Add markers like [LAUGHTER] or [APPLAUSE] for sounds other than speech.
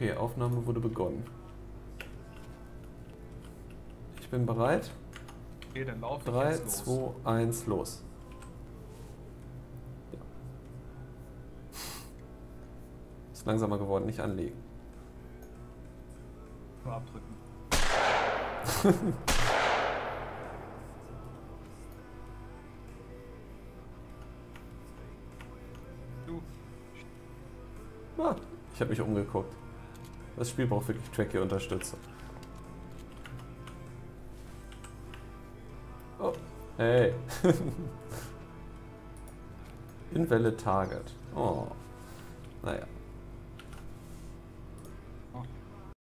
Okay, Aufnahme wurde begonnen. Ich bin bereit. Okay, dann lauf ich 3, jetzt los. 2, 1, los. Ja. Ist langsamer geworden, nicht anlegen. Nur abdrücken. Du, [LAUGHS] Ah, ich habe mich umgeguckt. Das Spiel braucht wirklich tracky Unterstützung. Oh, hey. [LAUGHS] Invalid Target. Oh. Naja.